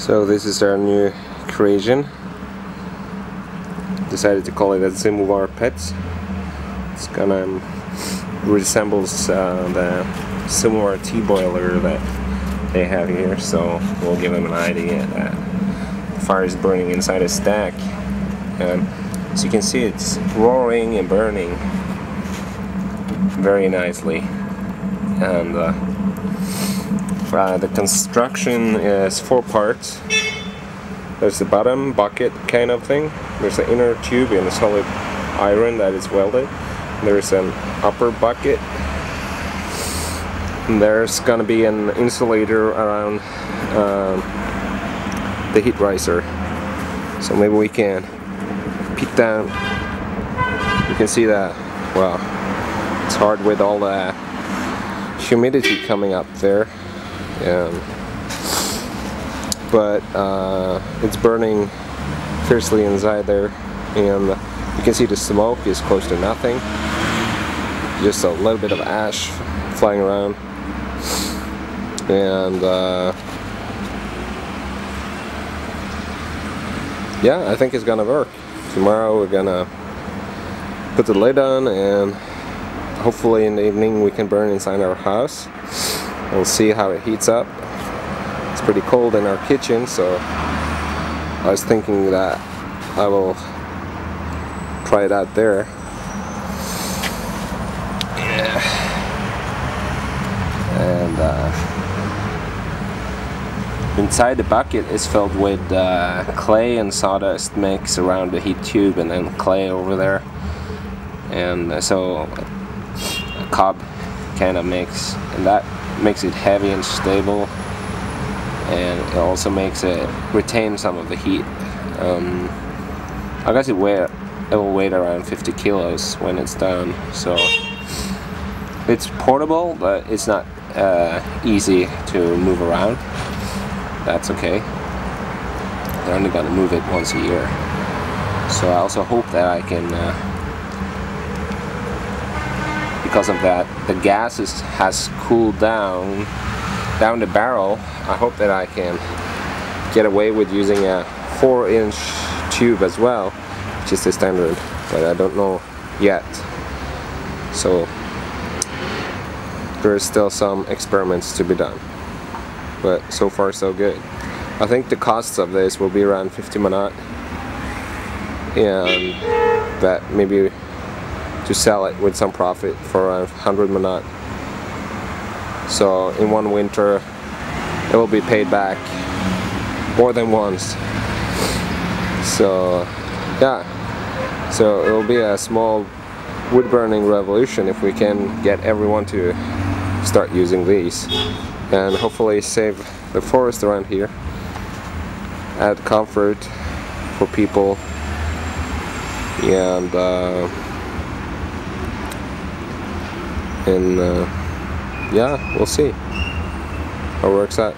So this is our new creation. Decided to call it a Zimovar Pets. It's gonna um, resembles uh, the Samovar tea boiler that they have here, so we'll give them an idea that the fire is burning inside a stack. And as you can see, it's roaring and burning very nicely. And uh, uh, the construction is four parts. There's the bottom bucket kind of thing. There's an inner tube and a solid iron that is welded. There's an upper bucket. And there's gonna be an insulator around um, the heat riser. So maybe we can peek down. You can see that. Wow, it's hard with all the humidity coming up there. Um, but uh, it's burning fiercely inside there and you can see the smoke is close to nothing. Just a little bit of ash flying around. And uh, yeah I think it's gonna work. Tomorrow we're gonna put the lid on and hopefully in the evening we can burn inside our house We'll see how it heats up. It's pretty cold in our kitchen, so I was thinking that I will try it out there. Yeah. And uh, inside the bucket is filled with uh, clay and sawdust mix around the heat tube and then clay over there. And so a cob kind of mix and that makes it heavy and stable and it also makes it retain some of the heat. Um, I guess it weigh it will weigh around 50 kilos when it's done so it's portable but it's not uh, easy to move around. That's okay. They're only gonna move it once a year. So I also hope that I can uh, because of that the gas is, has cooled down down the barrel. I hope that I can get away with using a 4 inch tube as well which is the standard but I don't know yet. So there's still some experiments to be done but so far so good. I think the costs of this will be around 50 manat and that maybe to sell it with some profit for around 100 manat. So in one winter it will be paid back more than once. So yeah, so it will be a small wood burning revolution if we can get everyone to start using these and hopefully save the forest around here add comfort for people and uh, and uh, yeah we'll see how it works out